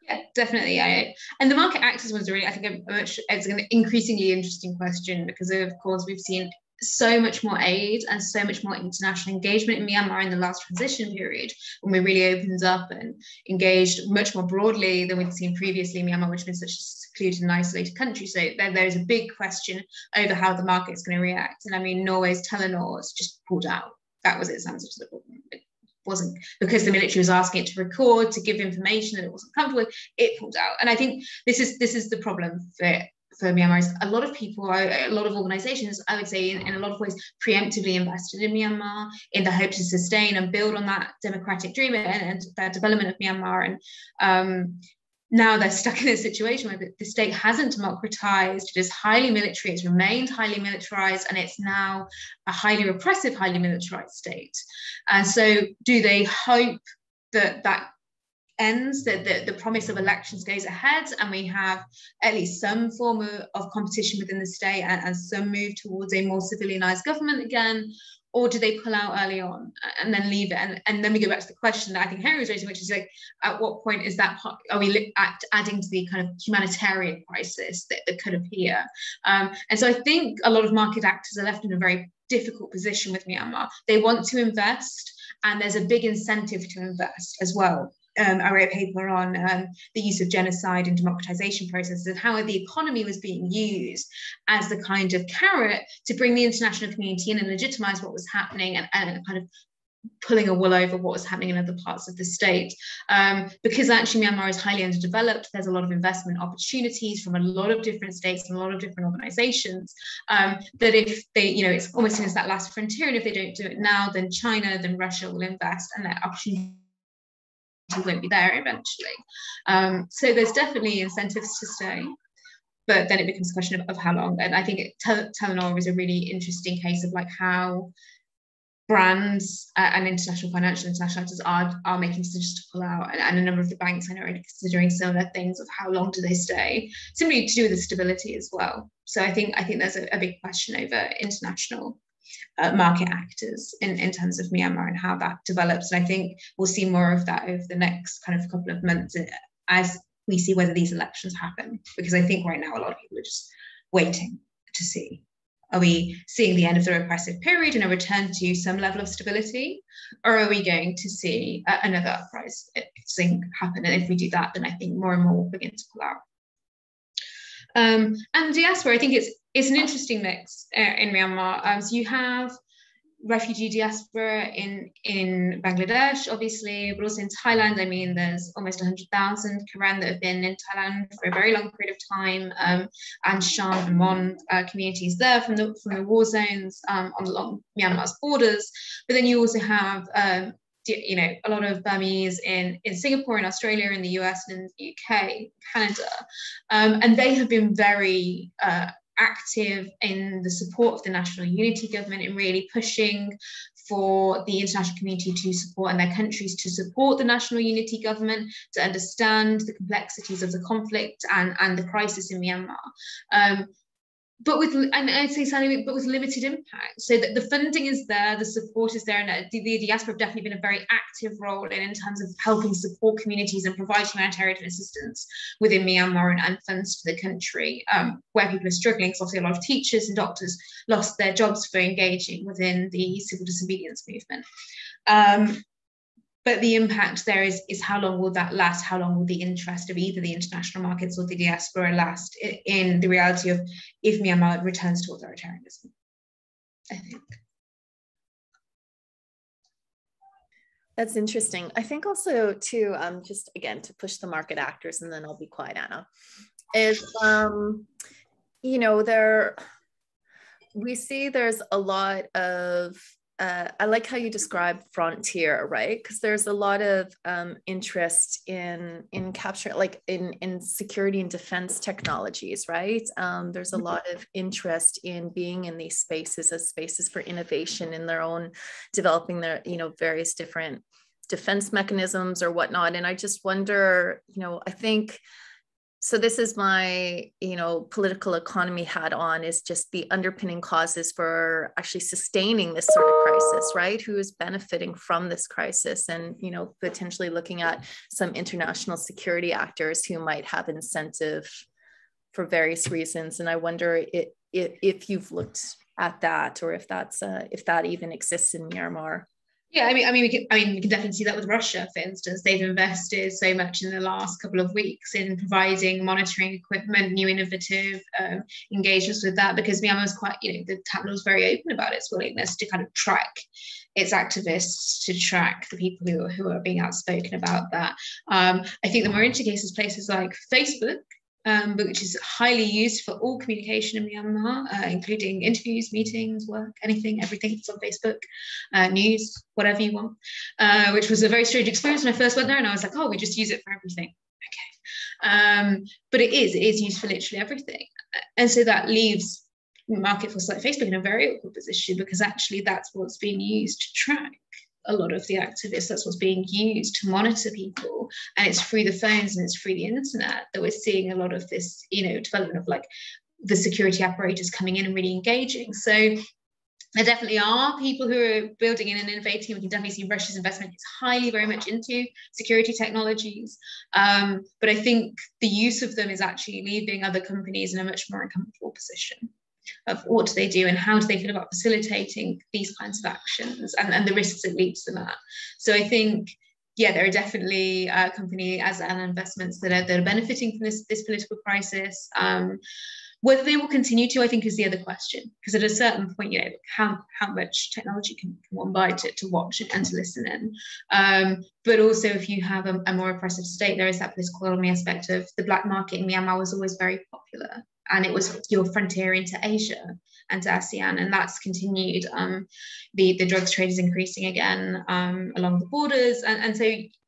Yeah, definitely. I, and the market actors was really, I think, a much, it's an increasingly interesting question because, of course, we've seen so much more aid and so much more international engagement in Myanmar in the last transition period when we really opened up and engaged much more broadly than we'd seen previously Myanmar, which has been such a secluded and isolated country. So there, there's a big question over how the market's going to react. And I mean, Norway's Telenor's just pulled out. That was its answer to the problem. It wasn't because the military was asking it to record, to give information that it wasn't comfortable with, it pulled out. And I think this is this is the problem for for Myanmar is a lot of people, a lot of organizations, I would say, in, in, a lot of ways, preemptively invested in Myanmar in the hope to sustain and build on that democratic dream and, and development of Myanmar. And um, now they're stuck in a situation where the state hasn't democratized, it is highly military, it's remained highly militarized, and it's now a highly repressive, highly militarized state. And so, do they hope that that ends, that the, the promise of elections goes ahead, and we have at least some form of, of competition within the state and, and some move towards a more civilianized government again, or do they pull out early on and then leave it? And, and then we go back to the question that I think Henry was raising, which is like, at what point is that, are we at, adding to the kind of humanitarian crisis that, that could appear? Um, and so I think a lot of market actors are left in a very difficult position with Myanmar. They want to invest, and there's a big incentive to invest as well um, I wrote a paper on um, the use of genocide in democratization processes and how the economy was being used as the kind of carrot to bring the international community in and legitimize what was happening and, and kind of pulling a wool over what was happening in other parts of the state. Um, because actually Myanmar is highly underdeveloped, there's a lot of investment opportunities from a lot of different states and a lot of different organizations. Um, that if they, you know, it's almost as that last frontier, and if they don't do it now, then China, then Russia will invest and that opportunity won't be there eventually. Um, so there's definitely incentives to stay, but then it becomes a question of, of how long. And I think it, Tel- Telenor is a really interesting case of like how brands uh, and international financial international actors are, are making decisions to pull out and, and, a number of the banks I know are considering similar things of how long do they stay simply to do with the stability as well so I think I think there's a, a big question over international uh, market actors in, in terms of Myanmar and how that develops. And I think we'll see more of that over the next kind of couple of months as we see whether these elections happen. Because I think right now a lot of people are just waiting to see. Are we seeing the end of the repressive period and a return to some level of stability? Or are we going to see uh, another uprising happen? And if we do that, then I think more and more will begin to pull out. Um, and diaspora, I think it's it's an interesting mix uh, in Myanmar. Um, so you have refugee diaspora in in Bangladesh, obviously, but also in Thailand. I mean, there's almost 100,000 Karen that have been in Thailand for a very long period of time, um, and Shan and Mon uh, communities there from the from the war zones um, on along Myanmar's borders. But then you also have um, you know a lot of Burmese in in Singapore, in Australia, in the US, and in the UK, Canada, um, and they have been very uh, active in the support of the national unity government in really pushing for the international community to support and their countries to support the national unity government to understand the complexities of the conflict and, and the crisis in Myanmar. Um, but with and I'd say sadly, but with limited impact. So that the funding is there, the support is there, and the, the diaspora have definitely been a very active role in, in terms of helping support communities and provide humanitarian assistance within Myanmar and, and funds to the country um, where people are struggling. Because obviously, a lot of teachers and doctors lost their jobs for engaging within the civil disobedience movement. Um, but the impact there is is how long will that last how long will the interest of either the international markets or the diaspora last in the reality of if myanmar returns to authoritarianism i think
That's interesting. I think also to um, just again to push the market actors, and then I'll be quiet, Anna. Is um, you know there we see there's a lot of uh, I like how you describe frontier, right? Because there's a lot of um, interest in in capturing, like in in security and defense technologies, right? Um, there's a mm-hmm. lot of interest in being in these spaces as spaces for innovation in their own, developing their you know various different defense mechanisms or whatnot. And I just wonder, you know, I think so this is my you know political economy hat on is just the underpinning causes for actually sustaining this sort of crisis right? Who is benefiting from this crisis and you know potentially looking at some international security actors who might have incentive for various reasons. And i wonder it, it, if you've looked at that or if that's uh, if that even exists in myanmar
yeah, I mean, I mean, we can, I mean, we can definitely see that with Russia, for instance. They've invested so much in the last couple of weeks in providing monitoring equipment, new innovative um, engagements with that, because Myanmar is quite, you know, the Tatmadaw was very open about its willingness to kind of track its activists, to track the people who, who are being outspoken about that. Um, I think the more cases places like Facebook, um, but which is highly used for all communication in Myanmar, uh, including interviews, meetings, work, anything, everything. It's on Facebook, uh, news, whatever you want, uh, which was a very strange experience when I first went there. And I was like, oh, we just use it for everything. Okay. Um, but it is, it is used for literally everything. And so that leaves market for like Facebook in a very awkward position because actually that's what's being used to track a lot of the activists. That's what's being used to monitor people. And it's through the phones and it's through the internet that we're seeing a lot of this, you know, development of like the security apparatus coming in and really engaging. So there definitely are people who are building in and innovating. We can definitely see Russia's investment is highly, very much into security technologies. Um, but I think the use of them is actually leaving other companies in a much more uncomfortable position of what do they do and how do they feel about facilitating these kinds of actions and, and the risks it leads them at. So I think yeah, there are definitely uh, company as and investments that are that are benefiting from this this political crisis. Um, whether they will continue to, I think, is the other question. Because at a certain point, you know, how how much technology can, can one buy to, to watch and to listen in? Um, but also, if you have a, a, more oppressive state, there is that political economy aspect of the black market in Myanmar was always very popular and it was your frontier into Asia and to ASEAN, and that's continued. Um, the the drugs trade is increasing again um, along the borders, and, and so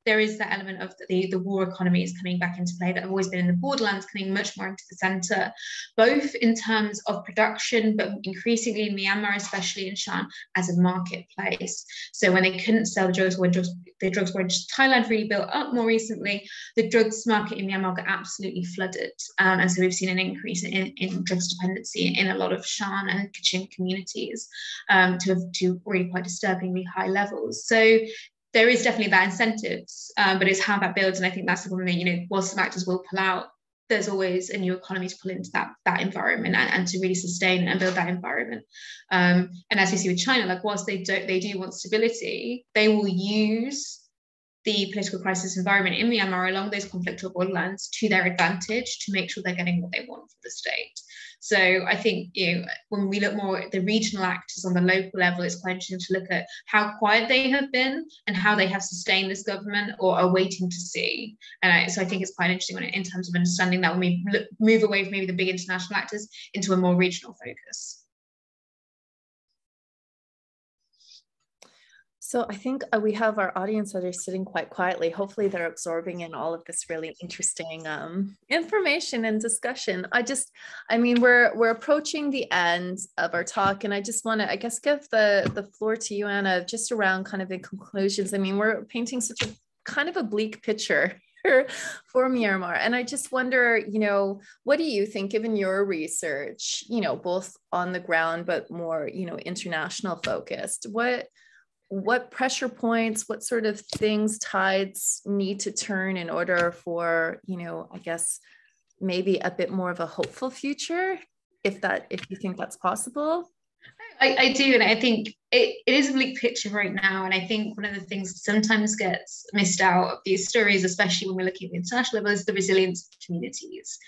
there is that element of the, the war economy is coming back into play that have always been in the borderlands coming much more into the center, both in terms of production, but increasingly in Myanmar, especially in Shan, as a marketplace. So when they couldn't sell drugs, when drugs, the drugs were in Thailand really built up more recently, the drugs market in Myanmar got absolutely flooded. Um, and so we've seen an increase in, in drugs dependency in a lot of Shan and Kachin communities um, to, to really quite disturbingly high levels. So there is definitely that incentives, um, but it's how that builds. And I think that's the one that, you know, while some actors will pull out, there's always a new economy to pull into that that environment and, and to really sustain and build that environment. Um, and as we see with China, like whilst they don't they do want stability, they will use the political crisis environment in Myanmar along those conflictual borderlands to their advantage to make sure they're getting what they want for the state. So I think you know when we look more at the regional actors on the local level, it's quite interesting to look at how quiet they have been and how they have sustained this government or are waiting to see. And so I think it's quite interesting in terms of understanding that when we look, move away from maybe the big international actors into a more regional focus.
So I think uh, we have our audience that are sitting quite quietly. Hopefully, they're absorbing in all of this really interesting um, information and discussion. I just, I mean, we're we're approaching the end of our talk, and I just want to, I guess, give the the floor to you, Anna, just around kind of the conclusions. I mean, we're painting such a kind of a bleak picture for Myanmar. And I just wonder, you know, what do you think, given your research, you know, both on the ground, but more, you know, international focused, what what pressure points what sort of things tides need to turn in order for you know i guess maybe a bit more of a hopeful future if that if you think that's possible?
I, I do, and I think it, it is a bleak picture right now. And I think one of the things that sometimes gets missed out of these stories, especially when we're looking at the international level, is the resilience of communities.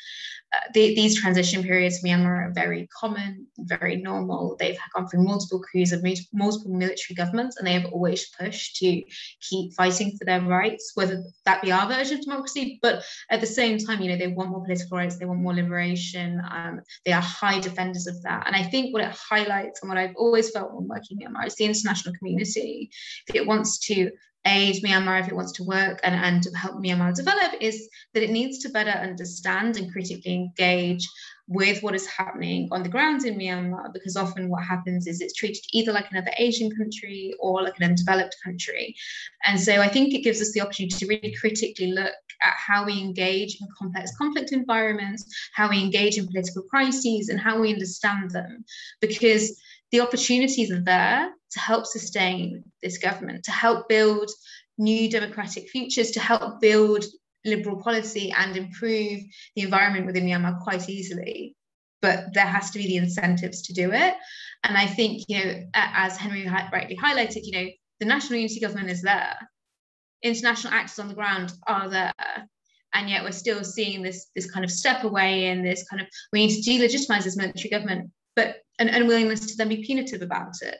Uh, the, these transition periods in Myanmar are very common, very normal. They've gone through multiple coups of multiple military governments, and they have always pushed to keep fighting for their rights, whether that be our version of democracy. But at the same time, you know, they want more political rights, they want more liberation. Um, they are high defenders of that. And I think what it highlights, and what I've always felt when working in Myanmar, is the international community. If it wants to aid Myanmar if it wants to work and, and help Myanmar develop is that it needs to better understand and critically engage with what is happening on the ground in Myanmar, because often what happens is it's treated either like another Asian country or like an undeveloped country. And so I think it gives us the opportunity to really critically look at how we engage in complex conflict environments, how we engage in political crises, and how we understand them. Because the opportunities are there to help sustain this government, to help build new democratic futures, to help build liberal policy and improve the environment within Myanmar quite easily. But there has to be the incentives to do it. And I think, you know, as Henry rightly highlighted, you know, the national unity government is there. International actors on the ground are there. And yet we're still seeing this, this kind of step away and this kind of, we need to delegitimize this military government but an unwillingness to then be punitive about it.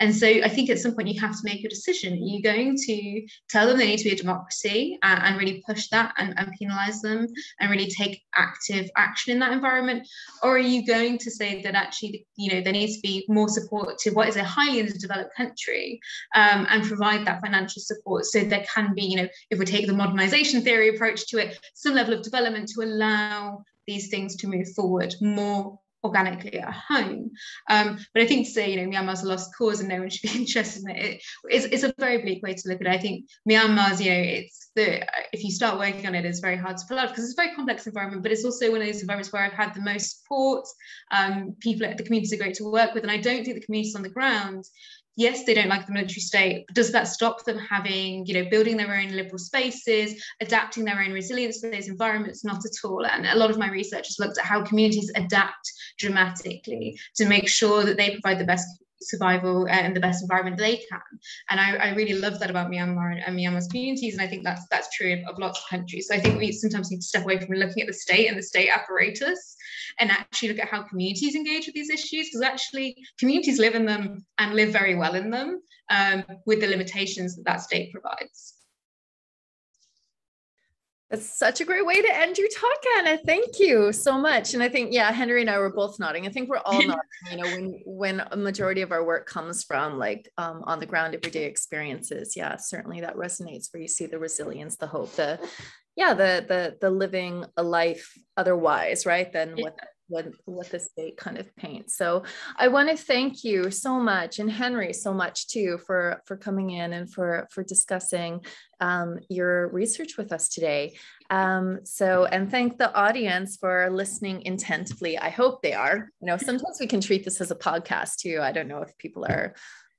And so I think at some point you have to make a decision. Are you going to tell them they need to be a democracy and, and really push that and, and penalize them and really take active action in that environment? Or are you going to say that actually, you know, there needs to be more support to what is a highly underdeveloped country um, and provide that financial support so there can be, you know, if we take the modernization theory approach to it, some level of development to allow these things to move forward more organically at home. Um, but I think to say, you know, Myanmar's a lost cause and no one should be interested in it, it's, it's a very bleak way to look at it. I think Myanmar's, you know, it's the, if you start working on it, it's very hard to pull out because it's a very complex environment, but it's also one of those environments where I've had the most support. Um, people at the communities are great to work with. And I don't think the communities on the ground yes, they don't like the military state, does that stop them having, you know, building their own liberal spaces, adapting their own resilience to those environments? Not at all. And a lot of my research has looked at how communities adapt dramatically to make sure that they provide the best survival and the best environment they can. And I, I really love that about Myanmar and, and, Myanmar's communities. And I think that's that's true of, of, lots of countries. So I think we sometimes need to step away from looking at the state and the state apparatus and actually look at how communities engage with these issues because actually communities live in them and live very well in them um, with the limitations that that state provides.
That's such a great way to end your talk, Anna. Thank you so much. And I think, yeah, Henry and I were both nodding. I think we're all nodding, you know, when when a majority of our work comes from like um, on the ground everyday experiences. Yeah, certainly that resonates where you see the resilience, the hope, the yeah, the the the living a life otherwise, right? Than what what what the state kind of paints. So I want to thank you so much, and Henry so much too for for coming in and for for discussing um, your research with us today. Um, so and thank the audience for listening intently. I hope they are. You know, sometimes we can treat this as a podcast too. I don't know if people are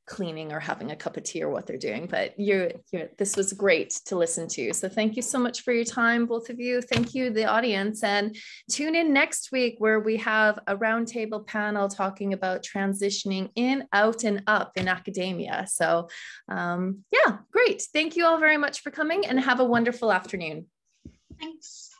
cleaning or having a cup of tea or what they're doing. But you're, you're, this was great to listen to. So thank you so much for your time, both of you. Thank you, the audience. And tune in next week where we have a roundtable panel talking about transitioning in, out, and up in academia. So um, yeah, great. Thank you all very much for coming and have a wonderful afternoon.
Thanks.